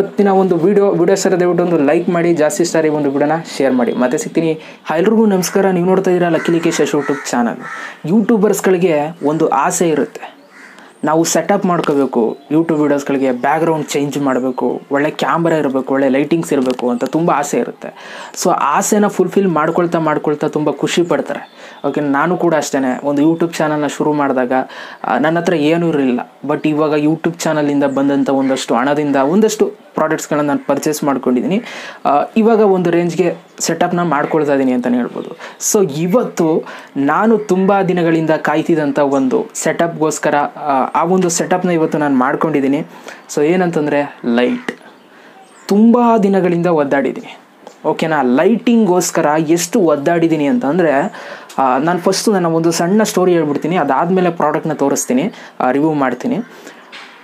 ಇವತ್ತಿನ ಒಂದು video video sir ದಯವಿಟ್ಟು ಒಂದು ಲೈಕ್ ಮಾಡಿ, ಜಾಸ್ತಿ ಸ್ಟಾರ್ ಈ ಒಂದು ವಿಡಿಯೋನ ಶೇರ್ ಮಾಡಿ. ಮತ್ತೆ ಸಿಗ್ತೀನಿ. ಎಲ್ರಿಗೂ ನಮಸ್ಕಾರ. ನೀವು ನೋಡ್ತಾ ಇದ್ದೀರಾ ಲಕ್ಕಿ ಲಿಕೇಶ್ ಯೂಟ್ಯೂಬ್ ಚಾನಲ್ ಯೂಟ್ಯೂಬರ್ಸ್ಗಳಿಗೆ ಒಂದು ಆಸೆ ಇರುತ್ತೆ. ನಾವು ಸೆಟಪ್ ಮಾಡ್ಕೋಬೇಕು. ಯೂಟ್ಯೂಬ್ ವೀಡಿಯೋಸ್ಗಳಿಗೆ ಬ್ಯಾಕ್ಗ್ರೌಂಡ್ ಚೇಂಜ್ ಮಾಡಬೇಕು. ಒಳ್ಳೆ ಕ್ಯಾಮ್ರಾ ಇರಬೇಕು, ಒಳ್ಳೆ ಲೈಟಿಂಗ್ಸ್ ಇರಬೇಕು ಅಂತ ತುಂಬ ಆಸೆ ಇರುತ್ತೆ. ಸೊ ಆಸೆನ ಫುಲ್ಫಿಲ್ ಮಾಡ್ಕೊಳ್ತಾ ಮಾಡ್ಕೊಳ್ತಾ ತುಂಬ ಖುಷಿ ಪಡ್ತಾರೆ. ಓಕೆ ನಾನು ಕೂಡ ಅಷ್ಟೇ ಒಂದು ಯೂಟ್ಯೂಬ್ ಚಾನಲ್ನ ಶುರು ಮಾಡಿದಾಗ ನನ್ನ ಹತ್ರ ಏನೂ ಇರಲಿಲ್ಲ. ಬಟ್ ಇವಾಗ ಯೂಟ್ಯೂಬ್ ಚಾನಲಿಂದ ಬಂದಂಥ ಒಂದಷ್ಟು ಹಣದಿಂದ ಒಂದಷ್ಟು ಪ್ರಾಡಕ್ಟ್ಸ್ಗಳನ್ನ ನಾನು ಪರ್ಚೇಸ್ ಮಾಡ್ಕೊಂಡಿದ್ದೀನಿ ಇವಾಗ ಒಂದು ರೇಂಜ್ಗೆ ಸೆಟಪ್ನ ಮಾಡ್ಕೊಳ್ತಾ ಇದ್ದೀನಿ ಅಂತಲೇ ಹೇಳ್ಬೋದು. ಸೊ ಇವತ್ತು ನಾನು ತುಂಬ ದಿನಗಳಿಂದ ಕಾಯ್ತಿದ್ದಂಥ ಒಂದು ಸೆಟಪ್ಗೋಸ್ಕರ ಆ ಒಂದು ಸೆಟಪ್ನ ಇವತ್ತು ನಾನು ಮಾಡ್ಕೊಂಡಿದ್ದೀನಿ ಸೊ ಏನಂತಂದರೆ ಲೈಟ್ ತುಂಬ ದಿನಗಳಿಂದ ಒದ್ದಾಡಿದ್ದೀನಿ ಓಕೆನಾ ಲೈಟಿಂಗೋಸ್ಕರ ಎಷ್ಟು ಒದ್ದಾಡಿದ್ದೀನಿ ಅಂತಂದರೆ ನಾನು ಫಸ್ಟು ನನ್ನ ಒಂದು ಸಣ್ಣ ಸ್ಟೋರಿ ಹೇಳ್ಬಿಡ್ತೀನಿ, ಅದಾದಮೇಲೆ ಪ್ರಾಡಕ್ಟ್ನ ತೋರಿಸ್ತೀನಿ ರಿವ್ಯೂ ಮಾಡ್ತೀನಿ.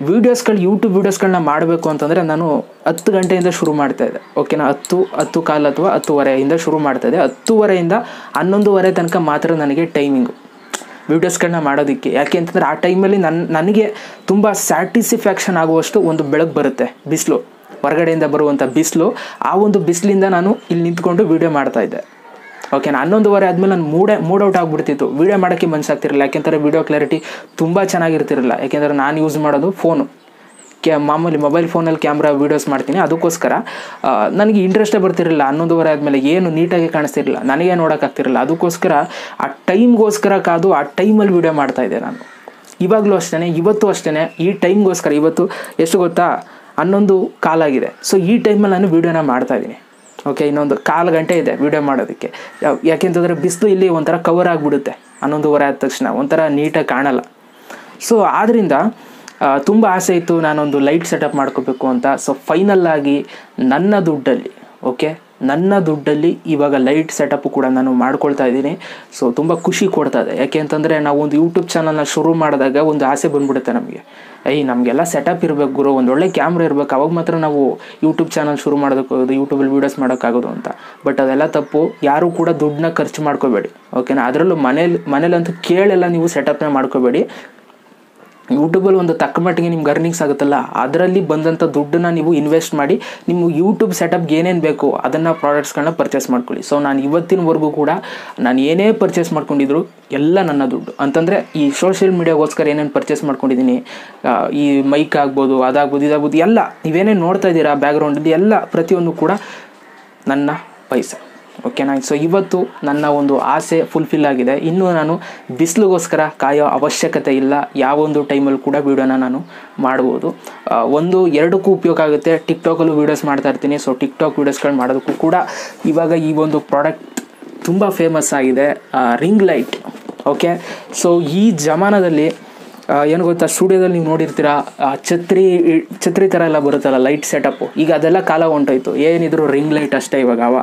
ವೀಡಿಯೋಸ್ಗಳು ಯೂಟ್ಯೂಬ್ ವೀಡಿಯೋಸ್ಗಳನ್ನ ಮಾಡಬೇಕು ಅಂತಂದರೆ ನಾನು ಹತ್ತು ಗಂಟೆಯಿಂದ ಶುರು ಮಾಡ್ತಾ ಇದ್ದೆ. ಓಕೆನಾ ಹತ್ತು ಹತ್ತು ಕಾಲು ಅಥವಾ ಹತ್ತುವರೆಯಿಂದ ಶುರು ಮಾಡ್ತಾ ಇದ್ದೆ. ಹತ್ತುವರೆಯಿಂದ ಹನ್ನೊಂದುವರೆ ತನಕ ಮಾತ್ರ ನನಗೆ ಟೈಮಿಂಗು ವೀಡಿಯೋಸ್ಗಳನ್ನ ಮಾಡೋದಕ್ಕೆ. ಯಾಕೆ ಅಂತಂದರೆ ಆ ಟೈಮಲ್ಲಿ ನನ್ನ ನನಗೆ ತುಂಬ ಸ್ಯಾಟಿಸ್ಫ್ಯಾಕ್ಷನ್ ಆಗುವಷ್ಟು ಒಂದು ಬೆಳಕು ಬರುತ್ತೆ, ಬಿಸಿಲು. ಹೊರಗಡೆಯಿಂದ ಬರುವಂಥ ಬಿಸಿಲು, ಆ ಒಂದು ಬಿಸಿಲಿಂದ ನಾನು ಇಲ್ಲಿ ನಿಂತ್ಕೊಂಡು ವೀಡಿಯೋ ಮಾಡ್ತಾ ಇದ್ದೆ. ಓಕೆನಾ ಹನ್ನೊಂದುವರೆ ಆದಮೇಲೆ ನಾನು ಮೂಡೆ, ಮೂಡ್ ಔಟ್ ಆಗಿಬಿಡ್ತಿತ್ತು. ವೀಡಿಯೋ ಮಾಡೋಕ್ಕೆ ಮನಸ್ಸಾಗ್ತಿರಲಿಲ್ಲ ಯಾಕೆಂದರೆ ವೀಡಿಯೋ ಕ್ಲಾರಿಟಿ ತುಂಬ ಚೆನ್ನಾಗಿರ್ತಿರಲಿಲ್ಲ. ಯಾಕೆಂದರೆ ನಾನು ಯೂಸ್ ಮಾಡೋದು ಫೋನು ಕ್ಯಾ ಮಾಮೂಲಿ ಮೊಬೈಲ್ ಫೋನಲ್ಲಿ ಕ್ಯಾಮ್ರಾ ವೀಡಿಯೋಸ್ ಮಾಡ್ತೀನಿ. ಅದಕ್ಕೋಸ್ಕರ ನನಗೆ ಇಂಟ್ರೆಸ್ಟೇ ಬರ್ತಿರಲಿಲ್ಲ. ಹನ್ನೊಂದುವರೆ ಆದಮೇಲೆ ಏನು ನೀಟಾಗಿ ಕಾಣಿಸ್ತಿರಲಿಲ್ಲ. ನನಗೆ ನೋಡೋಕ್ಕಾಗ್ತಿರಲಿಲ್ಲ ಅದಕ್ಕೋಸ್ಕರ ಆ ಟೈಮ್ಗೋಸ್ಕರ ಕಾದು ಆ ಟೈಮಲ್ಲಿ ವೀಡಿಯೋ ಮಾಡ್ತಾಯಿದ್ದೆ ನಾನು. ಇವಾಗಲೂ ಅಷ್ಟೇ ಇವತ್ತು ಅಷ್ಟೇ ಈ ಟೈಮ್ಗೋಸ್ಕರ ಇವತ್ತು, ಎಷ್ಟು ಗೊತ್ತಾ? ಹನ್ನೊಂದು ಕಾಲಾಗಿದೆ. ಸೊ ಈ ಟೈಮಲ್ಲಿ ನಾನು ವೀಡಿಯೋನ ಮಾಡ್ತಾಯಿದ್ದೀನಿ ಓಕೆ ಇನ್ನೊಂದು ಕಾಲು ಗಂಟೆ ಇದೆ ವೀಡಿಯೋ ಮಾಡೋದಕ್ಕೆ. ಯಾಕೆಂತಂದರೆ ಬಿಸಿಲು ಇಲ್ಲಿ ಒಂಥರ ಕವರ್ ಆಗಿಬಿಡುತ್ತೆ. ಹನ್ನೊಂದುವರೆ ಆದ ತಕ್ಷಣ ಒಂಥರ ನೀಟಾಗಿ ಕಾಣಲ್ಲ. ಸೊ ಆದ್ದರಿಂದ ತುಂಬ ಆಸೆ ಇತ್ತು ನಾನೊಂದು ಲೈಟ್ ಸೆಟಪ್ ಮಾಡ್ಕೋಬೇಕು ಅಂತ. ಸೊ ಫೈನಲ್ ಆಗಿ ನನ್ನ ದುಡ್ಡಲ್ಲಿ ಓಕೆ ನನ್ನ ದುಡ್ಡಲ್ಲಿ ಇವಾಗ ಲೈಟ್ ಸೆಟಪ್ ಕೂಡ ನಾನು ಮಾಡ್ಕೊಳ್ತಾ ಇದ್ದೀನಿ. ಸೊ ತುಂಬ ಖುಷಿ ಕೊಡ್ತಾ ಇದೆ. ಯಾಕೆ ಅಂತಂದರೆ ನಾವು ಒಂದು ಯೂಟ್ಯೂಬ್ ಚಾನಲ್ನ ಶುರು ಮಾಡಿದಾಗ ಒಂದು ಆಸೆ ಬಂದ್ಬಿಡುತ್ತೆ ನಮಗೆ. ಐ ನಮಗೆಲ್ಲ ಸೆಟಪ್ ಇರಬೇಕು ಗುರು, ಒಂದು ಒಳ್ಳೆ ಕ್ಯಾಮ್ರಾ ಇರಬೇಕು. ಅವಾಗ ಮಾತ್ರ ನಾವು ಯೂಟ್ಯೂಬ್ ಚಾನಲ್ ಶುರು ಮಾಡೋದಕ್ಕೋದು ಯೂಟ್ಯೂಬಲ್ಲಿ ವೀಡಿಯೋಸ್ ಮಾಡೋಕ್ಕಾಗೋದು ಅಂತ. ಬಟ್ ಅದೆಲ್ಲ ತಪ್ಪು. ಯಾರೂ ಕೂಡ ದುಡ್ಡನ್ನ ಖರ್ಚು ಮಾಡ್ಕೋಬೇಡಿ. ಓಕೆನಾ ಅದರಲ್ಲೂ ಮನೇಲಿ, ಮನೇಲಂತೂ ಕೇಳೆಲ್ಲ ನೀವು ಸೆಟಪ್ನ ಮಾಡ್ಕೋಬೇಡಿ. ಯೂಟ್ಯೂಬಲ್ಲಿ ಒಂದು ತಕ್ಕ ಮಟ್ಟಿಗೆ ನಿಮ್ಗೆ ಅರ್ನಿಂಗ್ಸ್ ಆಗುತ್ತಲ್ಲ, ಅದರಲ್ಲಿ ಬಂದಂಥ ದುಡ್ಡನ್ನ ನೀವು ಇನ್ವೆಸ್ಟ್ ಮಾಡಿ, ನಿಮ್ಮ ಯೂಟ್ಯೂಬ್ ಸೆಟಪ್ಗೆ ಏನೇನು ಬೇಕು ಅದನ್ನು ಪ್ರಾಡಕ್ಟ್ಸ್ಗಳನ್ನ ಪರ್ಚೇಸ್ ಮಾಡ್ಕೊಳ್ಳಿ. ಸೊ ನಾನು ಇವತ್ತಿನವರೆಗೂ ಕೂಡ ನಾನು ಏನೇ ಪರ್ಚೇಸ್ ಮಾಡ್ಕೊಂಡಿದ್ರು ಎಲ್ಲ ನನ್ನ ದುಡ್ಡು. ಅಂತಂದರೆ ಈ ಸೋಷಿಯಲ್ ಮೀಡಿಯಾಗೋಸ್ಕರ ಏನೇನು ಪರ್ಚೇಸ್ ಮಾಡ್ಕೊಂಡಿದ್ದೀನಿ ಈ ಮೈಕ್ ಆಗ್ಬೋದು, ಅದಾಗ್ಬೋದು, ಇದಾಗ್ಬೋದು, ಎಲ್ಲ ನೀವೇನೇನು ನೋಡ್ತಾ ಇದ್ದೀರಾ ಬ್ಯಾಕ್ಗ್ರೌಂಡಲ್ಲಿ ಎಲ್ಲ ಪ್ರತಿಯೊಂದು ಕೂಡ ನನ್ನ ಪೈಸೆ. ಓಕೆನಾ ಸೊ ಇವತ್ತು ನನ್ನ ಒಂದು ಆಸೆ ಫುಲ್ಫಿಲ್ ಆಗಿದೆ. ಇನ್ನೂ ನಾನು ಬಿಸಿಲುಗೋಸ್ಕರ ಕಾಯೋ ಅವಶ್ಯಕತೆ ಇಲ್ಲ. ಯಾವೊಂದು ಟೈಮಲ್ಲಿ ಕೂಡ ವೀಡಿಯೋನ ನಾನು ಮಾಡ್ಬೋದು. ಒಂದು, ಎರಡಕ್ಕೂ ಉಪಯೋಗ ಆಗುತ್ತೆ. ಟಿಕ್ಟಾಕಲ್ಲೂ ವೀಡಿಯೋಸ್ ಮಾಡ್ತಾ ಇರ್ತೀನಿ. ಸೊ ಟಿಕ್ಟಾಕ್ ವೀಡಿಯೋಸ್ಗಳು ಮಾಡೋದಕ್ಕೂ ಕೂಡ ಇವಾಗ ಈ ಒಂದು ಪ್ರಾಡಕ್ಟ್ ತುಂಬ ಫೇಮಸ್ ಆಗಿದೆ. ರಿಂಗ್ ಲೈಟ್ ಓಕೆ ಸೊ ಈ ಜಮಾನದಲ್ಲಿ ಏನು ಗೊತ್ತಾ ಸ್ಟುಡಿಯೋದಲ್ಲಿ ನೀವು ನೋಡಿರ್ತೀರಾ ಛತ್ರಿ ಛತ್ರಿ ಥರ ಎಲ್ಲ ಬರುತ್ತಲ್ಲ ಲೈಟ್ ಸೆಟಪ್ಪು ಈಗ ಅದೆಲ್ಲ ಕಾಲ ಹೊಂಟೋಯ್ತು. ಏನಿದ್ರು ರಿಂಗ್ ಲೈಟ್ ಅಷ್ಟೇ ಇವಾಗ ಅವ.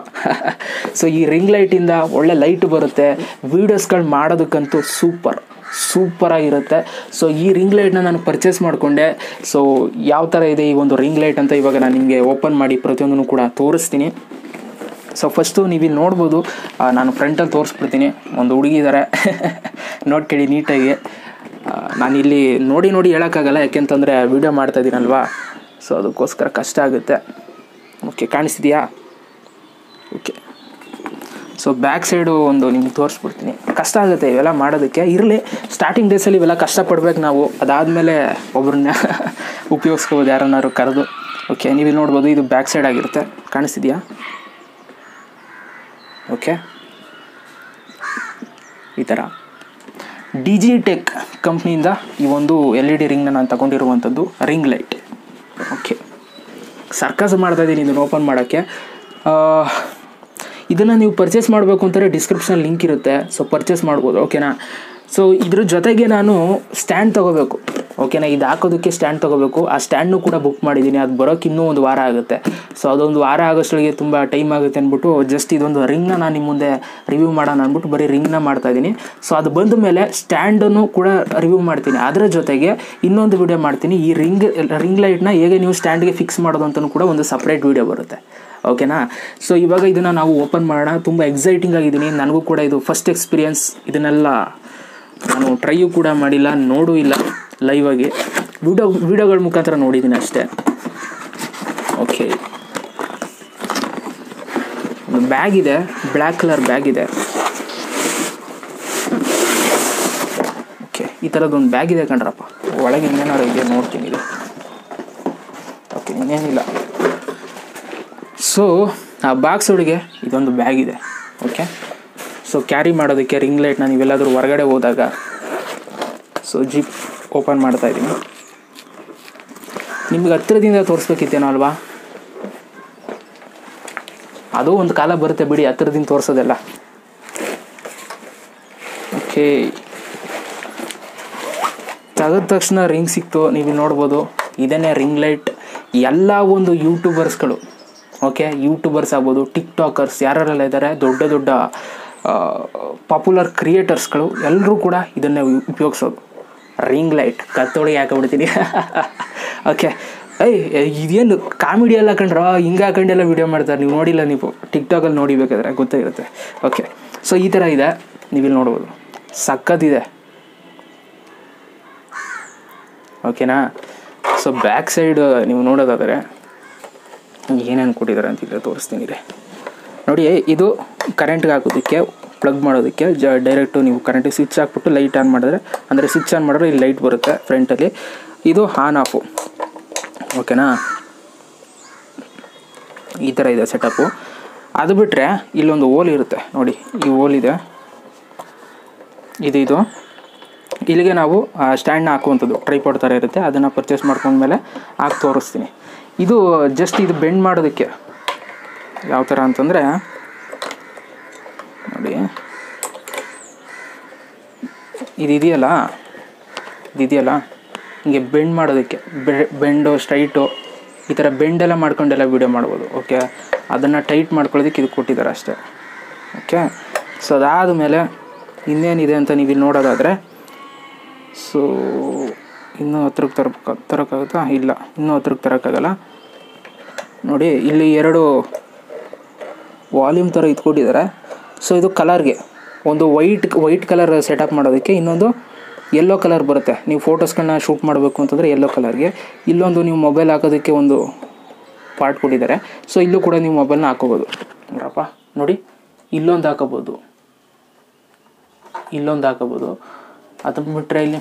ಸೊ ಈ ರಿಂಗ್ ಲೈಟಿಂದ ಒಳ್ಳೆ ಲೈಟ್ ಬರುತ್ತೆ. ವೀಡಿಯೋಸ್ಗಳು ಮಾಡೋದಕ್ಕಂತೂ ಸೂಪರ್ ಸೂಪರಾಗಿರುತ್ತೆ ಸೊ ಈ ರಿಂಗ್ ಲೈಟ್ನ ನಾನು ಪರ್ಚೇಸ್ ಮಾಡಿಕೊಂಡೆ. ಸೊ ಯಾವ ಥರ ಇದೆ ಈ ಒಂದು ರಿಂಗ್ ಲೈಟ್ ಅಂತ ಇವಾಗ ನಾನು ನಿಮಗೆ ಓಪನ್ ಮಾಡಿ ಪ್ರತಿಯೊಂದನ್ನು ಕೂಡ ತೋರಿಸ್ತೀನಿ. ಸೊ ಫಸ್ಟು ನೀವು ಇಲ್ಲಿ ನೋಡ್ಬೋದು ನಾನು ಫ್ರಂಟಲ್ಲಿ ತೋರಿಸ್ಬಿಡ್ತೀನಿ. ಒಂದು ಹುಡುಗಿ ಇದ್ದಾರೆ ನೋಡ್ಕೊಳ್ಳಿ ನೀಟಾಗಿ ಆ, ನಾನು ಇಲ್ಲಿ ನೋಡಿ ನೋಡಿ ಹೇಳೋಕ್ಕಾಗಲ್ಲ ಯಾಕೆಂತಂದರೆ ವೀಡಿಯೋ ಮಾಡ್ತಾ ಇದ್ದೀನಲ್ವಾ ಸೊ ಅದಕ್ಕೋಸ್ಕರ ಕಷ್ಟ ಆಗುತ್ತೆ. ಓಕೆ ಕಾಣಿಸ್ತಿದೆಯಾ? ಓಕೆ ಸೊ ಬ್ಯಾಕ್ ಸೈಡು ಒಂದು ನಿಮ್ಗೆ ತೋರಿಸ್ಬಿಡ್ತೀನಿ. ಕಷ್ಟ ಆಗುತ್ತೆ ಇವೆಲ್ಲ ಮಾಡೋದಕ್ಕೆ. ಇರಲಿ ಸ್ಟಾರ್ಟಿಂಗ್ ಡೇಸಲ್ಲಿ ಇವೆಲ್ಲ ಕಷ್ಟಪಡ್ಬೇಕು ನಾವು. ಅದಾದಮೇಲೆ ಒಬ್ಬರನ್ನ ಉಪಯೋಗಿಸ್ಕೋಬೋದು ಯಾರನ್ನಾರು ಕರೆದು. ಓಕೆ ನೀವು ನೋಡ್ಬೋದು ಇದು ಬ್ಯಾಕ್ ಸೈಡ್ ಆಗಿರುತ್ತೆ. ಕಾಣಿಸ್ತಿದೆಯಾ? ಓಕೆ ಈ ಥರ ಡಿ ಜಿ ಟೆಕ್ ಕಂಪ್ನಿಯಿಂದ ಈ ಒಂದು ಎಲ್ ಇ ಡಿ ರಿಂಗ್ನ ನಾನು ತಗೊಂಡಿರುವಂಥದ್ದು ರಿಂಗ್ ಲೈಟ್. ಓಕೆ. ಸರ್ಕಸ್ ಮಾಡ್ತಾ ಇದ್ದೀನಿ ಇದನ್ನು ಓಪನ್ ಮಾಡೋಕ್ಕೆ. ಇದನ್ನು ನೀವು ಪರ್ಚೇಸ್ ಮಾಡಬೇಕು ಅಂತಾರೆ, ಡಿಸ್ಕ್ರಿಪ್ಷನ್ ಲಿಂಕ್ ಇರುತ್ತೆ. ಸೊ ಪರ್ಚೇಸ್ ಮಾಡ್ಬೋದು. ಓಕೆನಾ? ಸೊ ಇದ್ರ ಜೊತೆಗೆ ನಾನು ಸ್ಟ್ಯಾಂಡ್ ತೊಗೋಬೇಕು. ಓಕೆನಾ ಇದು ಹಾಕೋದಕ್ಕೆ ಸ್ಟ್ಯಾಂಡ್ ತೊಗೋಬೇಕು. ಆ ಸ್ಟ್ಯಾಂಡ್ನು ಕೂಡ ಬುಕ್ ಮಾಡಿದ್ದೀನಿ ಅದು ಬರೋಕ್ಕೆ ಇನ್ನೂ ಒಂದು ವಾರ ಆಗುತ್ತೆ. ಸೊ ಅದೊಂದು ವಾರ ಆಗೋಷ್ಟೊಳಗೆ ತುಂಬ ಟೈಮ್ ಆಗುತ್ತೆ ಅಂದ್ಬಿಟ್ಟು ಜಸ್ಟ್ ಇದೊಂದು ರಿಂಗ್ನ ನಾನು ನಿಮ್ಮ ಮುಂದೆ ರಿವ್ಯೂ ಮಾಡೋಣ ಅಂದ್ಬಿಟ್ಟು ಬರೀ ರಿಂಗ್ನ ಮಾಡ್ತಾ ಇದ್ದೀನಿ ಸೊ ಅದು ಬಂದ ಮೇಲೆ ಸ್ಟ್ಯಾಂಡನ್ನು ಕೂಡ ರಿವ್ಯೂ ಮಾಡ್ತೀನಿ. ಅದರ ಜೊತೆಗೆ ಇನ್ನೊಂದು ವಿಡಿಯೋ ಮಾಡ್ತೀನಿ. ಈ ರಿಂಗ್ ರಿಂಗ್ ಲೈಟ್ನ ಹೇಗೆ ನೀವು ಸ್ಟ್ಯಾಂಡ್ಗೆ ಫಿಕ್ಸ್ ಮಾಡೋದು ಅಂತಲೂ ಕೂಡ ಒಂದು ಸಪ್ರೇಟ್ ವಿಡಿಯೋ ಬರುತ್ತೆ. ಓಕೆನಾ ಸೊ ಇವಾಗ ಇದನ್ನು ನಾವು ಓಪನ್ ಮಾಡೋಣ. ತುಂಬ ಎಕ್ಸೈಟಿಂಗ್ ಆಗಿದ್ದೀನಿ. ನನಗೂ ಕೂಡ ಇದು ಫಸ್ಟ್ ಎಕ್ಸ್ಪೀರಿಯನ್ಸ್ ಇದನ್ನೆಲ್ಲ ನಾನು ಟ್ರೈಯೂ ಕೂಡ ಮಾಡಿಲ್ಲ, ನೋಡೂ ಇಲ್ಲ ಲೈವ್ ಆಗಿ. ವಿಡಿಯೋ ವಿಡಿಯೋಗಳ ಮುಖಾಂತರ ನೋಡಿದ್ದೀನಿ ಅಷ್ಟೇ. ಓಕೆ ಬ್ಯಾಗ್ ಇದೆ ಬ್ಲ್ಯಾಕ್ ಕಲರ್ ಬ್ಯಾಗ್ ಇದೆ. ಓಕೆ ಈ ಥರದ್ದೊಂದು ಬ್ಯಾಗ್ ಇದೆ ಕಣ್ರಪ್ಪ. ಒಳಗೆ ಇನ್ನೇನಾದ್ರು ಇದೆ ನೋಡ್ತೀನಿ ಇದು. ಓಕೆ ಇನ್ನೇನಿಲ್ಲ. ಸೊ ಆ ಬಾಕ್ಸ್ ಒಳಗೆ ಇದೊಂದು ಬ್ಯಾಗ್ ಇದೆ. ಓಕೆ ಸೊ ಕ್ಯಾರಿ ಮಾಡೋದಕ್ಕೆ ರಿಂಗ್ ಲೈಟ್ನ ನೀವೆಲ್ಲಾದರೂ ಹೊರಗಡೆ ಹೋದಾಗ ಸೊ ಜಿಪ್ ಓಪನ್ ಮಾಡ್ತಾ ಇದ್ದೀನಿ. ನಿಮ್ಗೆ ಹತ್ತಿರದಿಂದ ತೋರಿಸ್ಬೇಕಿತ್ತೇನೋ ಅಲ್ವಾ? ಅದು ಒಂದು ಕಾಲ ಬರುತ್ತೆ ಬಿಡಿ, ಹತ್ತಿರದಿಂದ ತೋರಿಸೋದೆಲ್ಲ. ಓಕೆ ತೆಗೆದ ತಕ್ಷಣ ರಿಂಗ್ ಸಿಕ್ತು, ನೀವು ನೋಡ್ಬೋದು. ಇದನ್ನೇ ರಿಂಗ್ ಲೈಟ್ ಎಲ್ಲ ಒಂದು ಯೂಟ್ಯೂಬರ್ಸ್ಗಳು ಓಕೆ ಯೂಟ್ಯೂಬರ್ಸ್ ಆಗ್ಬೋದು ಟಿಕ್ ಟಾಕರ್ಸ್ ಯಾರೆಲ್ಲ ಇದ್ದಾರೆ, ದೊಡ್ಡ ದೊಡ್ಡ ಪಾಪ್ಯುಲರ್ ಕ್ರಿಯೇಟರ್ಸ್ಗಳು ಎಲ್ಲರೂ ಕೂಡ ಇದನ್ನೇ ಉಪಯೋಗಿಸೋದು. ರಿಂಗ್ ಲೈಟ್ ಕತ್ತೊಳಗೆ ಹಾಕೊಂಡ್ಬಿಡ್ತೀನಿ ಓಕೆ ಐ ಇದೇನು ಕಾಮಿಡಿ ಎಲ್ಲ ಕಂಡ್ರ ಹಿಂಗೆ ಹಾಕೊಂಡೆಲ್ಲ ವೀಡಿಯೋ ಮಾಡ್ತಾರೆ. ನೀವು ನೋಡಿಲ್ಲ ನೀವು. ಟಿಕ್ ಟಾಕಲ್ಲಿ ನೋಡಿಬೇಕಾದ್ರೆ ಗೊತ್ತಾಗಿರುತ್ತೆ ಓಕೆ ಸೊ ಈ ಥರ ಇದೆ. ನೀವಿಲ್ಲಿ ನೋಡ್ಬೋದು. ಸಕ್ಕತ್ತಿದೆ ಓಕೆನಾ ಸೊ ಬ್ಯಾಕ್ ಸೈಡ್ ನೀವು ನೋಡೋದಾದರೆ, ಏನೇನು ಕೊಟ್ಟಿದ್ದಾರೆ ಅಂತ ತೋರಿಸ್ತೀನಿ ರೀ ನೋಡಿ ಇದು ಕರೆಂಟ್ಗೆ ಹಾಕೋದಕ್ಕೆ ಪ್ಲಗ್ ಮಾಡೋದಕ್ಕೆ, ಜ ಡೈರೆಕ್ಟು ನೀವು ಕರೆಂಟಿಗೆ ಸ್ವಿಚ್ ಹಾಕ್ಬಿಟ್ಟು ಲೈಟ್ ಆನ್ ಮಾಡಿದ್ರೆ, ಅಂದರೆ ಸ್ವಿಚ್ ಆನ್ ಮಾಡಿದ್ರೆ ಇಲ್ಲಿ ಲೈಟ್ ಬರುತ್ತೆ ಫ್ರಂಟಲ್ಲಿ ಇದು ಆನ್ ಆಫು ಓಕೆನಾ ಈ ಥರ ಇದೆ ಸೆಟಪ್ಪು ಅದು ಬಿಟ್ಟರೆ ಇಲ್ಲೊಂದು ಓಲ್ ಇರುತ್ತೆ. ನೋಡಿ, ಈ ಓಲ್ ಇದೆ. ಇದು ಇದು. ಇಲ್ಲಿಗೆ ನಾವು ಸ್ಟ್ಯಾಂಡ್ನ ಹಾಕುವಂಥದ್ದು ಟ್ರೈಪಾಡ್ ಥರ ಇರುತ್ತೆ. ಅದನ್ನು ಪರ್ಚೇಸ್ ಮಾಡ್ಕೊಂಡ್ಮೇಲೆ ಹಾಕಿ ತೋರಿಸ್ತೀನಿ. ಇದು ಜಸ್ಟ್ ಇದು ಬೆಂಡ್ ಮಾಡೋದಕ್ಕೆ. ಯಾವ ಥರ ಅಂತಂದರೆ ನೋಡಿ. ಇದೆಯಲ್ಲ? ಇದಿದೆಯಲ್ಲ ಹಿಂಗೆ ಬೆಂಡ್ ಮಾಡೋದಕ್ಕೆ. ಬೆಂಡು ಸ್ಟ್ರೈಟು ಈ ಥರ ಬೆಂಡೆಲ್ಲ ಮಾಡ್ಕೊಂಡೆಲ್ಲ ವೀಡಿಯೋ ಮಾಡ್ಬೋದು ಓಕೆ ಅದನ್ನು ಟೈಟ್ ಮಾಡ್ಕೊಳ್ಳೋದಕ್ಕೆ ಇದು ಕೊಟ್ಟಿದ್ದಾರೆ ಅಷ್ಟೇ ಓಕೆ ಸೊ ಅದಾದ ಮೇಲೆ ಇನ್ನೇನಿದೆ ಅಂತ ನೀವು ಇಲ್ಲಿ ನೋಡೋದಾದರೆ ಸೊ ಇನ್ನೂ ಹತ್ರಕ್ಕೆ ತರಬೇಕು ತರೋಕ್ಕಾಗುತ್ತಾ? ಇಲ್ಲ, ಇನ್ನೂ ಹತ್ರಕ್ಕೆ ತರೋಕ್ಕಾಗಲ್ಲ. ನೋಡಿ, ಇಲ್ಲಿ ಎರಡು ವಾಲ್ಯೂಮ್ ಥರ ಇಟ್ಕೊಂಡಿದ್ದಾರೆ ಸೊ ಇದು ಕಲರ್ಗೆ ಒಂದು ವೈಟ್ ವೈಟ್ ಕಲರ್ ಸೆಟಪ್ ಮಾಡೋದಕ್ಕೆ ಇನ್ನೊಂದು ಯೆಲ್ಲೋ ಕಲರ್ ಬರುತ್ತೆ. ನೀವು ಫೋಟೋಸ್ಗಳನ್ನ ಶೂಟ್ ಮಾಡಬೇಕು ಅಂತಂದರೆ ಯೆಲ್ಲೋ ಕಲರ್ಗೆ ಇಲ್ಲೊಂದು ನೀವು ಮೊಬೈಲ್ ಹಾಕೋದಕ್ಕೆ ಒಂದು ಪಾರ್ಟ್ ಕೊಟ್ಟಿದ್ದಾರೆ. ಸೊ ಇಲ್ಲೂ ಕೂಡ ನೀವು ಮೊಬೈಲ್ನ ಹಾಕೋಬೋದು. ನೋಡಪ್ಪ. ನೋಡಿ. ಇಲ್ಲೊಂದು ಹಾಕೋಬೋದು. ಇಲ್ಲೊಂದು ಹಾಕೋಬೋದು. ಅದು ಬಿಟ್ಟರೆ ಇಲ್ಲಿ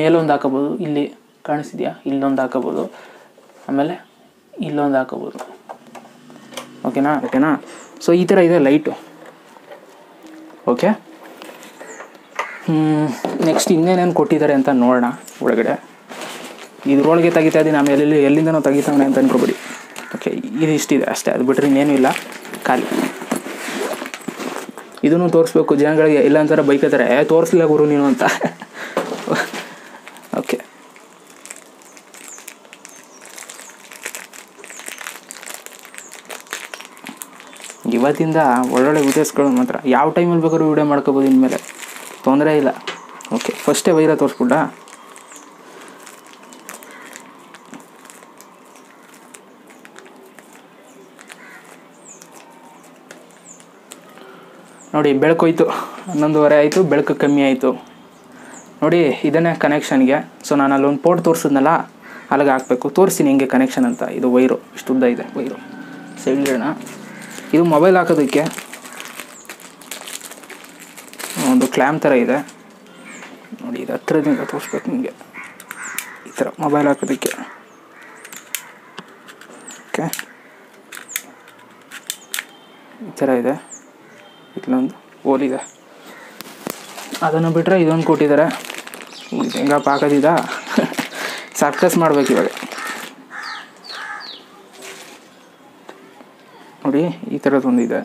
ಮೇಲೊಂದು ಹಾಕೋಬೋದು. ಇಲ್ಲಿ ಕಾಣಿಸಿದೆಯಾ ಇಲ್ಲೊಂದು ಹಾಕೋಬೋದು. ಆಮೇಲೆ ಇಲ್ಲೊಂದು ಹಾಕೋಬೋದು. ಓಕೆನಾ ಓಕೆನಾ ಸೊ ಈ ಥರ ಇದೆ ಲೈಟು ಓಕೆ ನೆಕ್ಸ್ಟ್ ಇನ್ನೇನೇನು ಕೊಟ್ಟಿದ್ದಾರೆ ಅಂತ ನೋಡೋಣ ಒಳಗಡೆ. ಇದ್ರೊಳಗೆ ತೆಗಿತಾ ಇದ್ದೀನಿ, ಆಮೇಲೆ ಎಲ್ಲಿ, ಎಲ್ಲಿಂದನೋ ತೆಗಿತಾವೆ ಅಂತ ಅನ್ಕೋಬೇಡಿ. ಓಕೆ ಇದು ಇಷ್ಟಿದೆ ಅಷ್ಟೇ, ಅದು ಬಿಟ್ಟರೆ ಇನ್ನೇನು ಇಲ್ಲ. ಖಾಲಿ. ಇದನ್ನು ತೋರಿಸ್ಬೇಕು, ಜನಗಳಿಗೆ ಇಲ್ಲ ಅಂತಾರೆ ಬೈಕತ್ತಾರೆ ತೋರಿಸ್ಲಿಲ್ಲ ಗುರು ನೀನು ಅಂತ ಓಕೆ ಇವತ್ತಿಂದ ಒಳ್ಳೊಳ್ಳೆ ವೀಡಿಯೋಸ್ಗಳು ಮಾತ್ರ. ಯಾವ ಟೈಮಲ್ಲಿ ಬೇಕಾದ್ರೂ ವೀಡಿಯೋ ಮಾಡ್ಕೋಬೋದು ಇನ್ಮೇಲೆ. ತೊಂದರೆ ಇಲ್ಲ. ಓಕೆ ಫಸ್ಟೇ ವೈರ ತೋರಿಸ್ಬಿಟ್ಟ. ನೋಡಿ ಬೆಳಕೋಯ್ತು ಹನ್ನೊಂದುವರೆ ಆಯಿತು, ಬೆಳಕು ಕಮ್ಮಿ ಆಯಿತು. ನೋಡಿ, ಇದನ್ನೇ ಕನೆಕ್ಷನ್ಗೆ ಸೊ ನಾನು ಅಲ್ಲೊಂದು ಪೋರ್ಟ್ ತೋರಿಸಿದ್ನಲ್ಲ, ಅಲ್ಲಿಗೆ ಹಾಕಬೇಕು. ತೋರಿಸ್ತೀನಿ, ಹಿಂಗೆ ಕನೆಕ್ಷನ್ ಅಂತ. ಇದು ವೈರು, ಇಷ್ಟು ಉದ್ದ ಇದೆ, ವೈರು. ಸೈಡ್ನ ಇದು ಮೊಬೈಲ್ ಹಾಕೋದಕ್ಕೆ ಒಂದು ಕ್ಲ್ಯಾಮ್ ಥರ ಇದೆ. ನೋಡಿ, ಇದು ಹತ್ತಿರದಿಂದ ತೋರಿಸ್ಬೇಕು ನಿಮಗೆ. ಈ ಥರ ಮೊಬೈಲ್ ಹಾಕೋದಕ್ಕೆ. ಓಕೆ. ಈ ಥರ ಇದೆ. ಇಲ್ಲೊಂದು ಓಲಿದೆ ಅದನ್ನು ಬಿಟ್ಟರೆ ಇದೊಂದು ಕೊಟ್ಟಿದ್ದಾರೆ. ಇದು ಹೆಂಗಪ್ಪ ಹಾಕೋದಿದ? ಸರ್ಕಸ್ ಮಾಡ್ಬೇಕು ಇವಾಗ. ನೋಡಿ, ಈ ಥರದ್ದೊಂದು ಇದೆ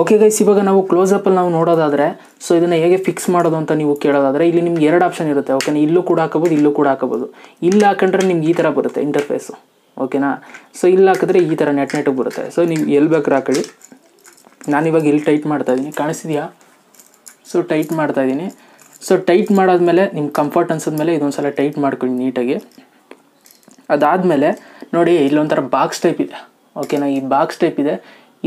ಓಕೆ ಗೈಸ್ ಇವಾಗ ನಾವು ಕ್ಲೋಸಪ್ಪಲ್ಲಿ ನಾವು ನೋಡೋದಾದರೆ ಸೊ ಇದನ್ನು ಹೇಗೆ ಫಿಕ್ಸ್ ಮಾಡೋದು ಅಂತ ನೀವು ಕೇಳೋದಾದರೆ, ಇಲ್ಲಿ ನಿಮ್ಗೆ ಎರಡು ಆಪ್ಷನ್ ಇರುತ್ತೆ ಓಕೆನಾ ಇಲ್ಲೂ ಕೂಡ ಹಾಕೋಬೋದು, ಇಲ್ಲೂ ಕೂಡ ಹಾಕೋಬೋದು. ಇಲ್ಲಿ ಹಾಕೊಂಡ್ರೆ ನಿಮ್ಗೆ ಈ ಥರ ಬರುತ್ತೆ ಇಂಟರ್ಫೇಸು ಓಕೆನಾ ಸೊ ಇಲ್ಲಿ ಹಾಕಿದ್ರೆ ಈ ಥರ ನೆಟ್ ನೆಟ್ಟಿಗೆ ಬರುತ್ತೆ. ಸೊ ನೀವು ಎಲ್ಲಿ ಬೇಕಾದ್ರೆ ಹಾಕೊಳ್ಳಿ. ನಾನಿವಾಗ ಇಲ್ಲಿ ಟೈಟ್ ಮಾಡ್ತಾಯಿದ್ದೀನಿ ಕಾಣಿಸಿದೆಯಾ ಸೊ ಟೈಟ್ ಮಾಡ್ತಾಯಿದ್ದೀನಿ ಸೊ ಟೈಟ್ ಮಾಡಾದ್ಮೇಲೆ ನಿಮ್ಗೆ ಕಂಫರ್ಟ್ ಅನ್ಸಿದ್ಮೇಲೆ ಇದೊಂದು ಸಲ ಟೈಟ್ ಮಾಡ್ಕೊಳ್ಳಿ ನೀಟಾಗಿ ಅದಾದಮೇಲೆ ನೋಡಿ, ಇಲ್ಲೊಂಥರ ಬಾಕ್ಸ್ ಟೈಪ್ ಇದೆ. ಓಕೆನಾ ಈ ಬಾಕ್ಸ್ ಟೈಪ್ ಇದೆ.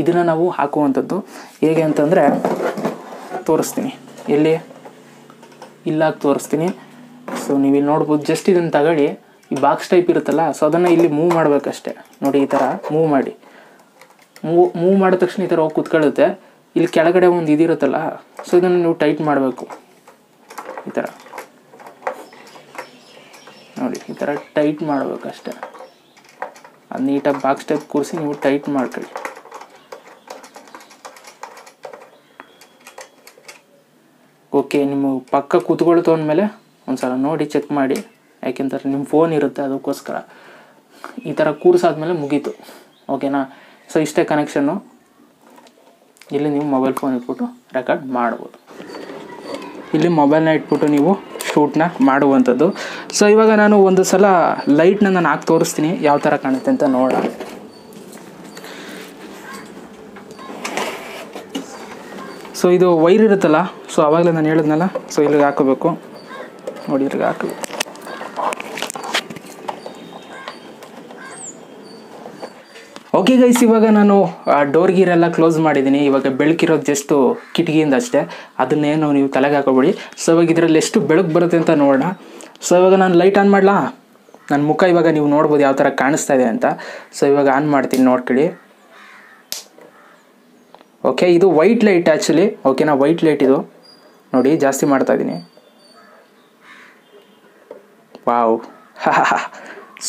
ಇದನ್ನು ನಾವು ಹಾಕುವಂಥದ್ದು. ಹೇಗೆ ಅಂತಂದರೆ, ತೋರಿಸ್ತೀನಿ. ಎಲ್ಲಿ? ಇಲ್ಲಾಗಿ ತೋರಿಸ್ತೀನಿ. ಸೊ ನೀವು ಇಲ್ಲಿ ನೋಡ್ಬೋದು. ಜಸ್ಟ್ ಇದನ್ನು ತಗೊಳ್ಳಿ. ಈ ಬಾಕ್ಸ್ ಟೈಪ್ ಇರುತ್ತಲ್ಲ ಸೊ ಅದನ್ನು ಇಲ್ಲಿ ಮೂವ್ ಮಾಡಬೇಕಷ್ಟೆ. ನೋಡಿ, ಈ ಥರ ಮೂವ್ ಮಾಡಿ. ಮೂವ್ ಮೂವ್ ಮಾಡಿದ ತಕ್ಷಣ ಈ ಥರ ಹೋಗಿ ಕುತ್ಕೊಳ್ಳುತ್ತೆ. ಇಲ್ಲಿ ಕೆಳಗಡೆ ಒಂದು ಇದಿರುತ್ತಲ್ಲ ಸೊ ಇದನ್ನು ನೀವು ಟೈಟ್ ಮಾಡಬೇಕು. ಈ ಥರ ನೋಡಿ, ಈ ಥರ ಟೈಟ್ ಮಾಡಬೇಕಷ್ಟೆ. ಅದು ನೀಟಾಗಿ ಬಾಕ್ಸ್ ಟೈಪ್ ಕೂರಿಸಿ ನೀವು ಟೈಟ್ ಮಾಡ್ಕೊಳ್ಳಿ. ಓಕೆ ನಿಮ್ಮ ಪಕ್ಕ ಕೂತ್ಕೊಳ್ತು ಅಂದಮೇಲೆ ಒಂದು ಸಲ ನೋಡಿ ಚೆಕ್ ಮಾಡಿ. ಯಾಕೆಂತಾರೆ ನಿಮ್ಮ ಫೋನ್ ಇರುತ್ತೆ, ಅದಕ್ಕೋಸ್ಕರ. ಈ ಥರ ಕೂರಿಸಾದ್ಮೇಲೆ ಮುಗೀತು. ಓಕೆನಾ ಸೊ ಇಷ್ಟೇ ಕನೆಕ್ಷನ್ನು ಇಲ್ಲಿ ನೀವು ಮೊಬೈಲ್ ಫೋನ್ ಇಟ್ಬಿಟ್ಟು ರೆಕಾರ್ಡ್ ಮಾಡ್ಬೋದು. ಇಲ್ಲಿ ಮೊಬೈಲ್ನ ಇಟ್ಬಿಟ್ಟು ನೀವು ಶೂಟ್ನ ಮಾಡುವಂಥದ್ದು. ಸೊ ಇವಾಗ ನಾನು ಒಂದು ಸಲ ಲೈಟ್ನ ನಾನು ಹಾಕಿ ತೋರಿಸ್ತೀನಿ, ಯಾವ ಥರ ಕಾಣುತ್ತೆ ಅಂತ ನೋಡೋಣ. ಸೊ ಇದು ವೈರ್ ಇರುತ್ತಲ್ಲ ಸೊ ಆವಾಗಲೇ ನಾನು ಹೇಳಿದ್ನಲ್ಲ ಸೊ ಇಲ್ಲಿಗೆ ಹಾಕೋಬೇಕು. ನೋಡಿ, ಇಲ್ಲಿಗೆ ಹಾಕಬೇಕು. ಓಕೆ ಗೈಸ್ ಇವಾಗ ನಾನು ಡೋರ್ ಗೀರೆಲ್ಲ ಕ್ಲೋಸ್ ಮಾಡಿದ್ದೀನಿ. ಇವಾಗ ಬೆಳಕಿರೋದು ಜಸ್ಟು ಕಿಟಕಿಯಿಂದ ಅಷ್ಟೇ. ಅದನ್ನೇನು ನೀವು ತಲೆಗೆ ಹಾಕೋಬೇಡಿ. ಸೊ ಇವಾಗ ಇದರಲ್ಲಿ ಎಷ್ಟು ಬೆಳಕು ಬರುತ್ತೆ ಅಂತ ನೋಡೋಣ. ಸೊ ಇವಾಗ ನಾನು ಲೈಟ್ ಆನ್ ಮಾಡಲಾ? ನನ್ನ ಮುಖ ಇವಾಗ ನೀವು ನೋಡ್ಬೋದು ಯಾವ ಥರ ಕಾಣಿಸ್ತಾ ಇದೆ ಅಂತ. ಸೊ ಇವಾಗ ಆನ್ ಮಾಡ್ತೀನಿ, ನೋಡ್ಕೊಳ್ಳಿ. ಓಕೆ ಇದು ವೈಟ್ ಲೈಟ್ ಆ್ಯಕ್ಚುಲಿ ಓಕೆನಾ ವೈಟ್ ಲೈಟ್ ಇದು. ನೋಡಿ, ಜಾಸ್ತಿ ಮಾಡ್ತಾ ಇದ್ದೀನಿ ವಾವ್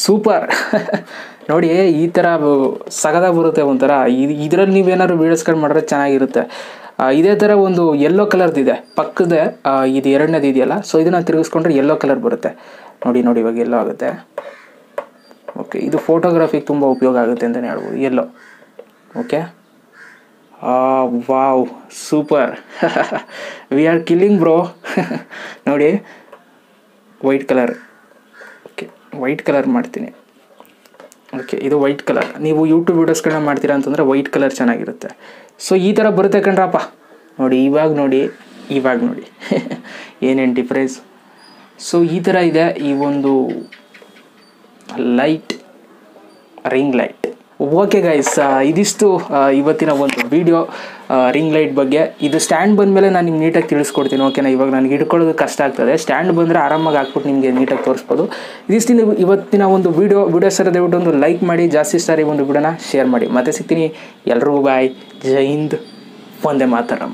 ಸೂಪರ್ ನೋಡಿ, ಈ ಥರ ಸಗದಾಗ ಬರುತ್ತೆ ಒಂಥರ. ಇದು ಇದರಲ್ಲಿ ನೀವೇನಾದ್ರು ವೀಡಿಯೋಸ್ಗಳು ಮಾಡಿದ್ರೆ ಚೆನ್ನಾಗಿರುತ್ತೆ. ಇದೇ ಥರ ಒಂದು ಯೆಲ್ಲೋ ಕಲರ್ದಿದೆ ಪಕ್ಕದ ಇದು ಎರಡನೇದು ಇದೆಯಲ್ಲ? ಸೊ ಇದನ್ನು ತಿರುಗಿಸ್ಕೊಂಡ್ರೆ ಯೆಲ್ಲೋ ಕಲರ್ ಬರುತ್ತೆ. ನೋಡಿ ನೋಡಿ, ಇವಾಗ ಎಲ್ಲೋ ಆಗುತ್ತೆ. ಓಕೆ ಇದು ಫೋಟೋಗ್ರಫಿಗೆ ತುಂಬ ಉಪಯೋಗ ಆಗುತ್ತೆ ಅಂತಲೇ ಹೇಳ್ಬೋದು. ಎಲ್ಲೋ okay wow super we are killing bro ನೋಡಿ white colour okay white colour ಮಾಡ್ತೀನಿ. ಓಕೆ ಇದು ವೈಟ್ ಕಲರ್ ನೀವು ಯೂಟ್ಯೂಬ್ ವೀಡಿಯೋಸ್ಗಳನ್ನ ಮಾಡ್ತೀರಾ ಅಂತಂದರೆ ವೈಟ್ ಕಲರ್ ಚೆನ್ನಾಗಿರುತ್ತೆ. ಸೊ ಈ ಥರ ಬರುತ್ತೆ ಕಣ್ರಪ್ಪ. ನೋಡಿ, ಇವಾಗ ನೋಡಿ ಇವಾಗ ನೋಡಿ. ಏನೇನು ಡಿಫ್ರೆನ್ಸ್ ಸೊ ಈ ಥರ ಇದೆ ಈ ಒಂದು light ring light okay guys ಇದಿಷ್ಟು ಇವತ್ತಿನ ಒಂದು ವಿಡಿಯೋ ರಿಂಗ್ ಲೈಟ್ ಬಗ್ಗೆ. ಇದು ಸ್ಟ್ಯಾಂಡ್ ಬಂದ ಮೇಲೆ ನಾನು ನಿಮ್ಗೆ ನೀಟಾಗಿ ತಿಳಿಸ್ಕೊಡ್ತೀನಿ ಓಕೆನಾ ಇವಾಗ ನನಗೆ ಹಿಡ್ಕೊಳ್ಳೋದು ಕಷ್ಟ ಆಗ್ತದೆ. ಸ್ಟ್ಯಾಂಡ್ ಬಂದರೆ ಆರಾಮಾಗಿ ಹಾಕ್ಬಿಟ್ಟು ನಿಮಗೆ ನೀಟಾಗಿ ತೋರಿಸ್ಬೋದು. ಇದಿಷ್ಟು ನೀವು ಇವತ್ತಿನ ಒಂದು ವಿಡಿಯೋ ವಿಡಿಯೋ ಸರ್, ದಯವಿಟ್ಟು ಒಂದು ಲೈಕ್ ಮಾಡಿ, ಜಾಸ್ತಿ ಸಾರಿ ಒಂದು ವಿಡಿಯೋನ ಶೇರ್ ಮಾಡಿ. ಮತ್ತೆ ಸಿಗ್ತೀನಿ. ಎಲ್ಲರೂ ಬಾಯ್ ಜೈ ಹಿಂದ್. ಒಂದೇ ಮಾತರಂ.